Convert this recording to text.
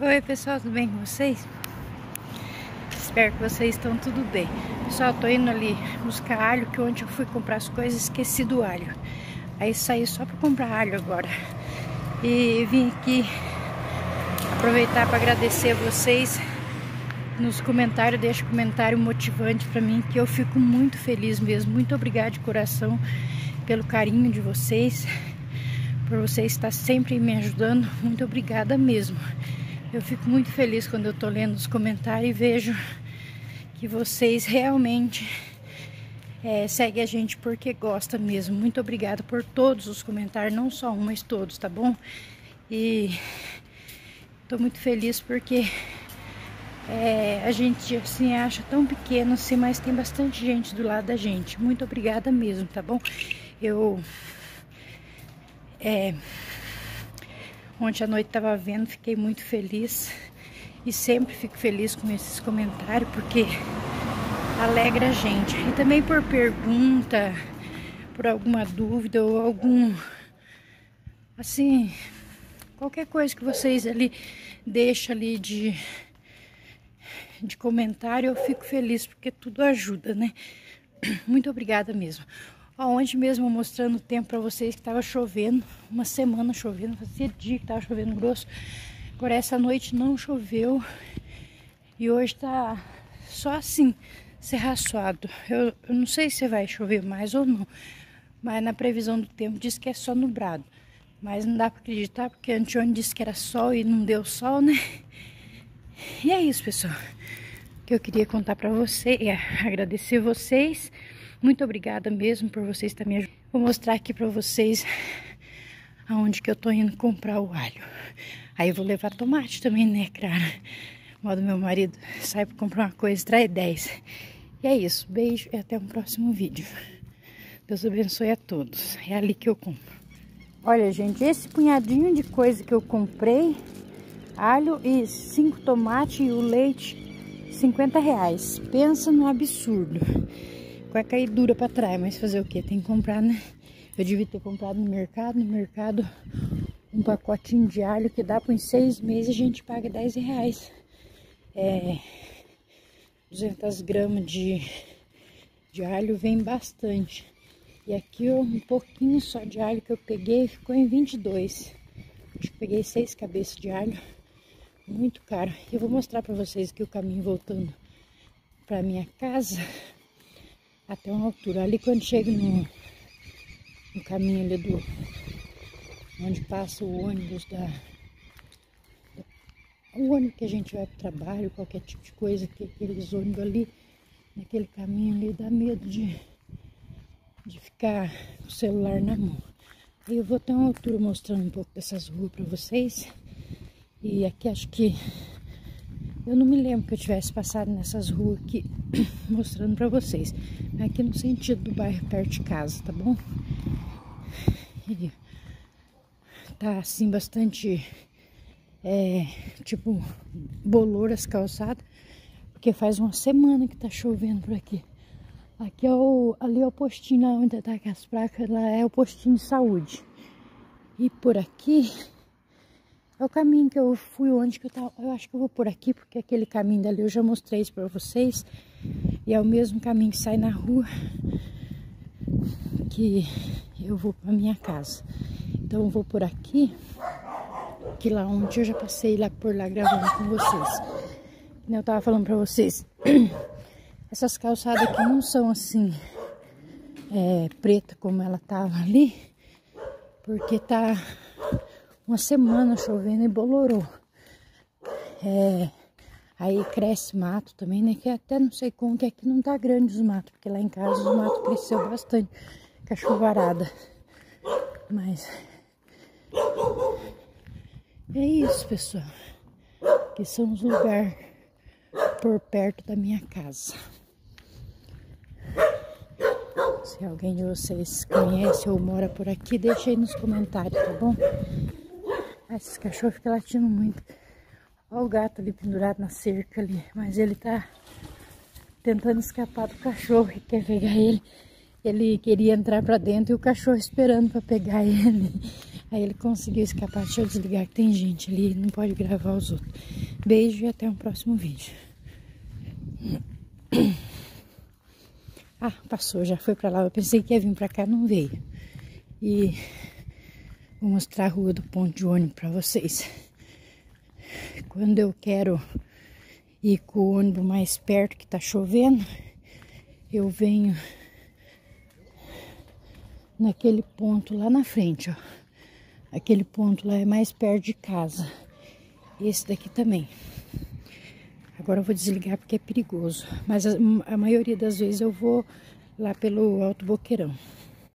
Oi pessoal, tudo bem com vocês? Espero que vocês estão tudo bem. Pessoal, tô indo ali buscar alho, que ontem eu fui comprar as coisas esqueci do alho. Aí saí só para comprar alho agora. E vim aqui aproveitar para agradecer a vocês nos comentários, deixa comentário motivante para mim, que eu fico muito feliz mesmo. Muito obrigada de coração pelo carinho de vocês, por vocês estar sempre me ajudando. Muito obrigada mesmo. Eu fico muito feliz quando eu tô lendo os comentários e vejo que vocês realmente é, seguem a gente porque gosta mesmo. Muito obrigada por todos os comentários, não só um, mas todos, tá bom? E tô muito feliz porque é, a gente assim acha tão pequeno assim, mas tem bastante gente do lado da gente. Muito obrigada mesmo, tá bom? Eu é, Ontem à noite estava vendo, fiquei muito feliz. E sempre fico feliz com esses comentários, porque alegra a gente. E também por pergunta, por alguma dúvida ou algum... Assim, qualquer coisa que vocês ali deixam ali de, de comentário, eu fico feliz, porque tudo ajuda, né? Muito obrigada mesmo. Aonde mesmo mostrando o tempo para vocês que estava chovendo, uma semana chovendo, fazia dia que estava chovendo grosso. Agora essa noite não choveu e hoje está só assim, serraçoado. Eu, eu não sei se vai chover mais ou não, mas na previsão do tempo diz que é só nublado. Mas não dá para acreditar porque anteontem disse que era sol e não deu sol, né? E é isso, pessoal. Que eu queria contar para vocês, é agradecer vocês. Muito obrigada mesmo por vocês ajudando. Vou mostrar aqui para vocês aonde que eu tô indo comprar o alho. Aí eu vou levar tomate também, né, cara? Modo meu marido sai para comprar uma coisa, traz 10. E é isso. Beijo e até um próximo vídeo. Deus abençoe a todos. É ali que eu compro. Olha, gente, esse punhadinho de coisa que eu comprei, alho e cinco tomates e o leite, 50 reais. Pensa no absurdo vai cair dura pra trás, mas fazer o que? Tem que comprar, né? Eu devia ter comprado no mercado, no mercado um pacotinho de alho que dá por seis meses a gente paga 10 reais. É, 200 gramas de, de alho vem bastante. E aqui um pouquinho só de alho que eu peguei ficou em 22. Acho que peguei seis cabeças de alho. Muito caro. Eu vou mostrar pra vocês aqui o caminho voltando pra minha casa até uma altura. Ali quando chega no, no caminho ali do onde passa o ônibus da, o ônibus que a gente vai para o trabalho, qualquer tipo de coisa, que aqueles ônibus ali, naquele caminho ali, dá medo de, de ficar com o celular na mão. Aí eu vou ter uma altura mostrando um pouco dessas ruas para vocês. E aqui acho que eu não me lembro que eu tivesse passado nessas ruas aqui mostrando pra vocês. Aqui no sentido do bairro perto de casa, tá bom? E tá assim bastante, é, tipo, bolor as calçadas. Porque faz uma semana que tá chovendo por aqui. Aqui é o, ali é o postinho onde tá as placas, lá é o postinho de saúde. E por aqui é o caminho que eu fui onde que eu tava. Eu acho que eu vou por aqui, porque aquele caminho dali eu já mostrei isso pra vocês. E é o mesmo caminho que sai na rua que eu vou pra minha casa. Então eu vou por aqui, que lá onde eu já passei lá por lá gravando com vocês. Eu tava falando pra vocês, essas calçadas aqui não são assim, é, preta como ela tava ali, porque tá uma semana chovendo e bolorou. É, aí cresce mato também, né? Que até não sei como que aqui não tá grande os matos, porque lá em casa os matos cresceu bastante com a chuvarada. Mas é isso, pessoal. Que são os lugares por perto da minha casa. Se alguém de vocês conhece ou mora por aqui, deixa aí nos comentários, tá bom? Esses cachorros ficam latindo muito. Olha o gato ali pendurado na cerca ali. Mas ele tá tentando escapar do cachorro que quer pegar ele. Ele queria entrar pra dentro e o cachorro esperando pra pegar ele. Aí ele conseguiu escapar. Deixa eu desligar que tem gente ali, não pode gravar os outros. Beijo e até um próximo vídeo. Ah, passou, já foi pra lá. Eu pensei que ia vir pra cá, não veio. E vou mostrar a rua do ponto de ônibus pra vocês. Quando eu quero ir com o ônibus mais perto, que tá chovendo, eu venho naquele ponto lá na frente, ó. Aquele ponto lá é mais perto de casa. Esse daqui também. Agora eu vou desligar porque é perigoso. Mas a, a maioria das vezes eu vou lá pelo Alto Boqueirão.